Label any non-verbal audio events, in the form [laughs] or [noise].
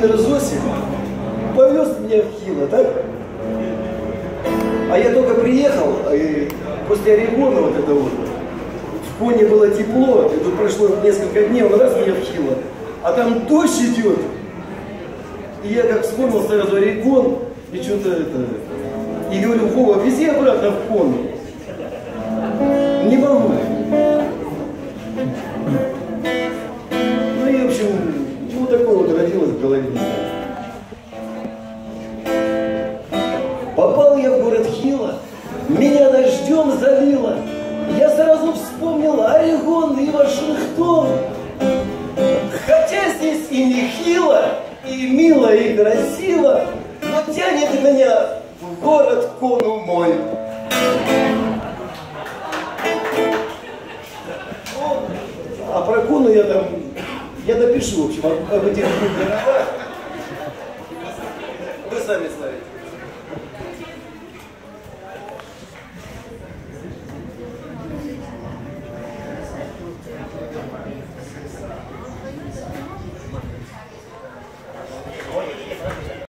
Владимир Зосим повез меня в Хило, так? А я только приехал, и после Орегона вот это вот, в Коне было тепло, и тут прошло несколько дней, он раз меня в Хило, а там дождь идет. И я как вспомнил сразу Орегон, и что-то это... И говорю, Вова, вези обратно в Кон. Не могу. Голове. Попал я в город Хила, меня дождем залило. Я сразу вспомнил Орегон и Вашингтон. Хотя здесь и не хило, и мило, и красиво, но тянет меня в город Кону мой. А про Кону я там, я напишу, в общем, об, этих. [laughs] Вы сами знаете.